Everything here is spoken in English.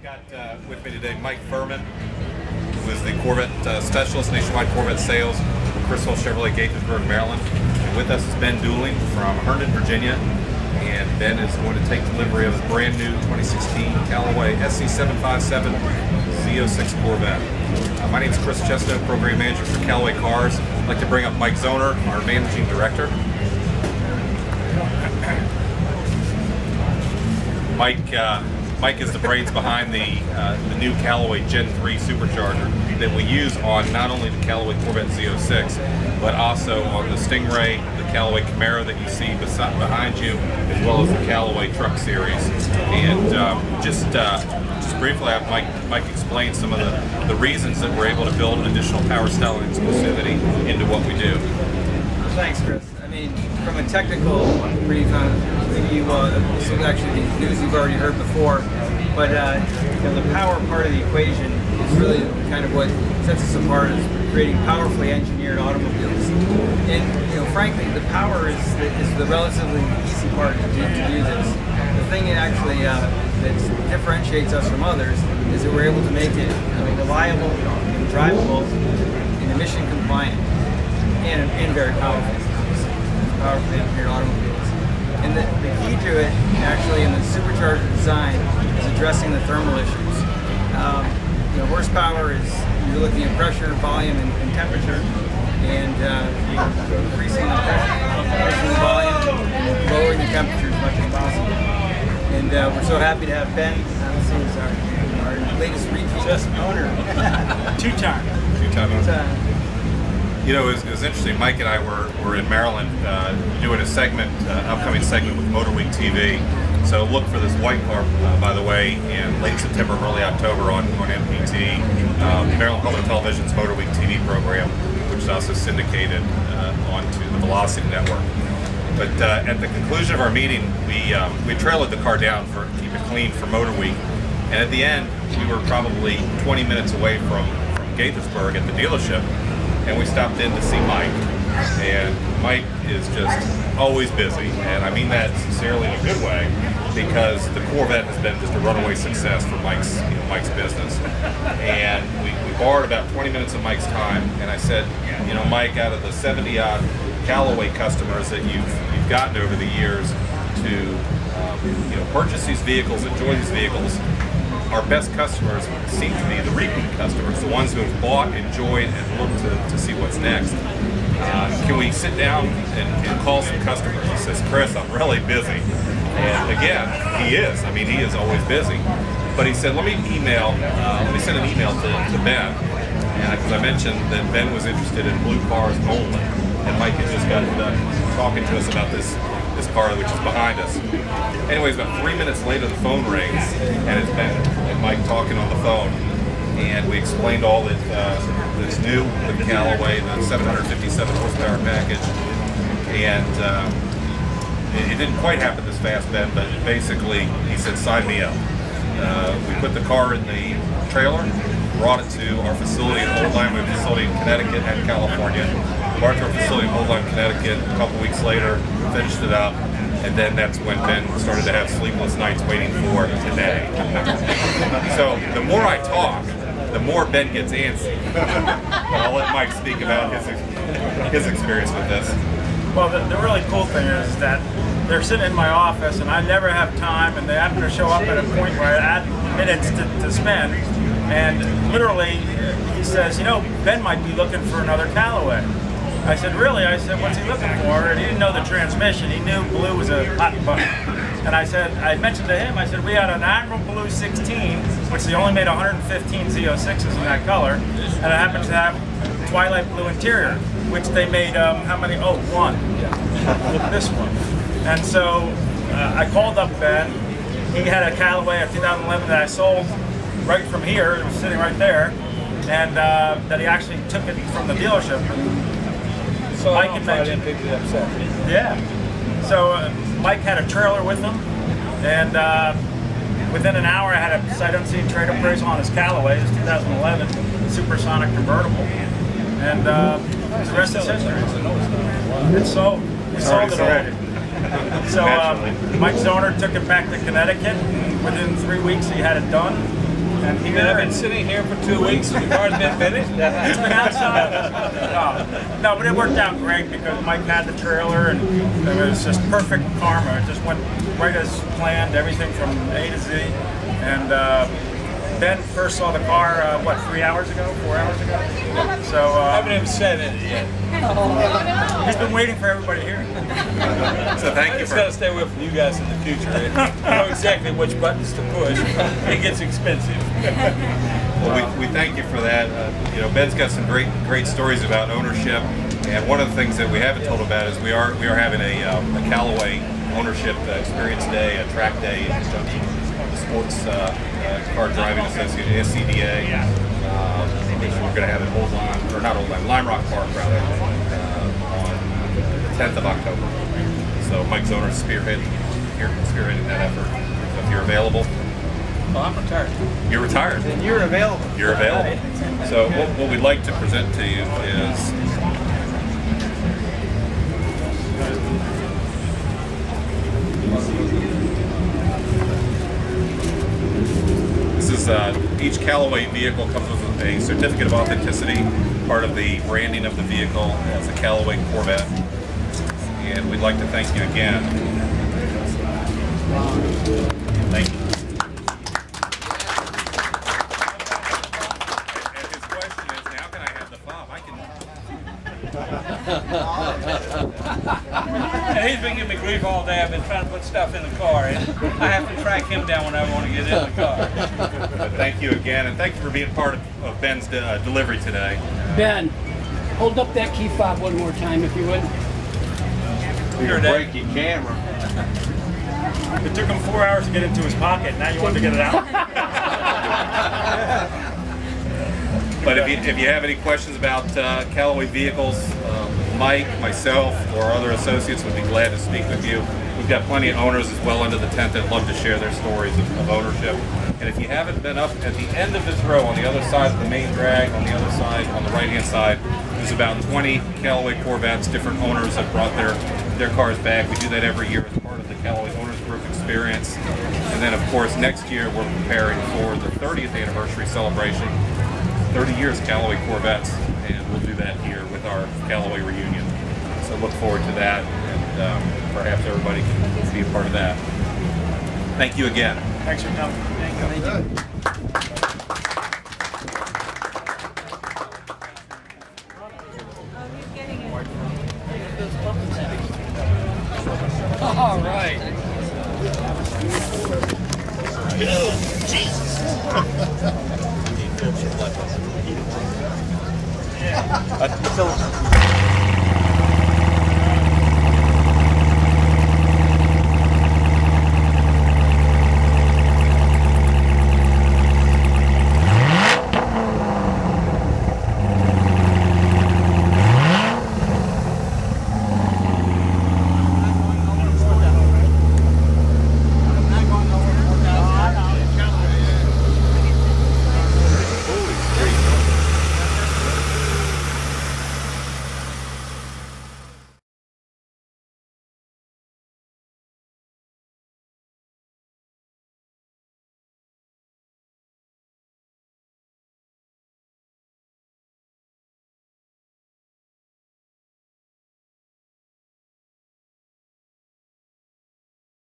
Got uh, with me today Mike Furman, who is the Corvette uh, Specialist, Nationwide Corvette Sales Criswell Chevrolet Gaithersburg, Maryland. And with us is Ben Dooling from Herndon, Virginia. And Ben is going to take delivery of his brand new 2016 Callaway SC757 Z06 Corvette. Uh, my name is Chris Chesto, Program Manager for Callaway Cars. I'd like to bring up Mike Zoner, our Managing Director. Mike uh, Mike is the brains behind the uh, the new Callaway Gen 3 supercharger that we use on not only the Callaway Corvette Z06, but also on the Stingray, the Callaway Camaro that you see beside, behind you, as well as the Callaway Truck Series. And um, just uh, just briefly, have Mike Mike explain some of the, the reasons that we're able to build additional power style and exclusivity into what we do. Thanks, Chris. I mean, from a technical brief, uh, you, uh, this is actually news you've already heard before, but uh, you know, the power part of the equation is really kind of what sets us apart is creating powerfully engineered automobiles. And you know, frankly, the power is the, is the relatively easy part to do, to do this. The thing that actually uh, that differentiates us from others is that we're able to make it reliable, and drivable, and emission compliant, and, and very powerful. Powerfully engineered automobiles. And the, the key to it, actually, in the supercharger design, is addressing the thermal issues. Um, you know, horsepower is you're looking at pressure, volume, and, and temperature, and uh, increasing the pressure, increasing the volume, and lowering the temperature as much as possible. And uh, we're so happy to have Ben. Uh, our, our latest repeat Just owner. Two time. Two-time owner. Uh, You know, it was, it was interesting. Mike and I were, were in Maryland uh, doing a segment, uh, upcoming segment with Motor Week TV. So look for this white car, uh, by the way, in late September, early October on, on MPT, um, Maryland Public Television's Motor Week TV program, which is also syndicated uh, onto the Velocity Network. But uh, at the conclusion of our meeting, we um, we trailered the car down for keep it clean for Motor Week, and at the end, we were probably 20 minutes away from from Gaithersburg at the dealership, and we stopped in to see Mike. And Mike is just always busy, and I mean that sincerely in a good way, because the Corvette has been just a runaway success for Mike's you know, Mike's business. And we, we borrowed about 20 minutes of Mike's time, and I said, you know, Mike, out of the 70 odd Callaway customers that you've you've gotten over the years to um, you know purchase these vehicles, enjoy these vehicles, our best customers seem to be the repeat customers, the ones who have bought, enjoyed, and looked to, to see what's next. Uh, can we sit down and, and call some customers? He says, Chris, I'm really busy. And again, he is. I mean, he is always busy. But he said, let me email, uh, let me send an email to, to Ben. Because I mentioned that Ben was interested in blue cars only. And Mike had just got done talking to us about this this car which is behind us. Anyways, about three minutes later, the phone rings, and it's Ben and Mike talking on the phone. And we explained all that uh, that's new with Callaway, the 757 horsepower package, and um, it, it didn't quite happen this fast, Ben. But basically, he said, "Sign me up." Uh, we put the car in the trailer, brought it to our facility in Old a facility in Connecticut and California. To our facility in Old Lyme, Connecticut. A couple weeks later, finished it up, and then that's when Ben started to have sleepless nights waiting for today. so the more I talk, the more Ben gets antsy. I'll let Mike speak about his his experience with this. Well, the, the really cool thing is that they're sitting in my office and I never have time and they happen to show up at a point where I add minutes to, to spend. And literally, he says, you know, Ben might be looking for another Callaway. I said, really? I said, what's he looking for? And he didn't know the transmission. He knew blue was a hot button. And I said, I mentioned to him, I said, we had an Admiral Blue 16, which they only made 115 Z06s in that color, and it happens to have Twilight Blue interior, which they made, um, how many? Oh, one. this one. And so uh, I called up Ben. He had a Callaway of 2011 that I sold right from here. It was sitting right there. And uh, that he actually took it from the dealership. So Mike I had mentioned- didn't pick it up set. Yeah. So uh, Mike had a trailer with him, and uh, within an hour I had a sight unseen trade appraisal on his Callaway, his 2011 supersonic convertible, and uh, the rest is history. It's sold. We sold it already. So uh, Naturally. Mike took it back to Connecticut. Within three weeks, he had it done. And You mean I've been sitting here for two weeks and the car's been finished? It's been outside. No, no, but it worked out great because Mike had the trailer and it was just perfect karma. It just went right as planned, everything from A to Z. And uh, Ben first saw the car, uh, what, three hours ago, four hours ago? So I haven't uh, even said it yet. He's been waiting for everybody here. So thank you just for gotta stay away from you guys in the future. I know exactly which buttons to push. It gets expensive. Well, we, we thank you for that. Uh, you know, Ben's got some great great stories about ownership, and one of the things that we haven't told about is we are we are having a, um, a Callaway ownership uh, experience day, a track day in conjunction with the Sports uh, uh, Car Driving Association (SCDA), uh, which we're going to have at Old Lyme or not Old Lyme, Lime Rock Park rather, on the 10th of October. So Mike Zoner spearheading spearheading that effort. So if you're available, Well, I'm retired. you're retired. And you're available. You're available. So what, what we'd like to present to you is this is uh, each Callaway vehicle comes with a certificate of authenticity, part of the branding of the vehicle as a Callaway Corvette. And we'd like to thank you again. Thank you. And his question is, now can I have the fob? I can. And he's been giving me grief all day. I've been trying to put stuff in the car, and I have to track him down when I want to get in the car. But thank you again, and thank you for being part of, of Ben's uh, delivery today. Ben, hold up that key fob one more time if you would. Here, Dave. your camera. It took him four hours to get into his pocket. Now you want to get it out? But if you, if you have any questions about uh, Callaway vehicles, um, Mike, myself, or other associates would be glad to speak with you. We've got plenty of owners as well under the tent that love to share their stories of, of ownership. And if you haven't been up at the end of this row, on the other side of the main drag, on the other side, on the right-hand side, there's about 20 Callaway Corvettes. Different owners have brought their their cars back. We do that every year as part of the Callaway Owners Group experience. And then, of course, next year we're preparing for the 30th anniversary celebration 30 years Callaway Corvettes, and we'll do that here with our Callaway reunion. So look forward to that, and um, perhaps everybody can be a part of that. Thank you again. Thanks for coming. All right. So